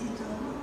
Institut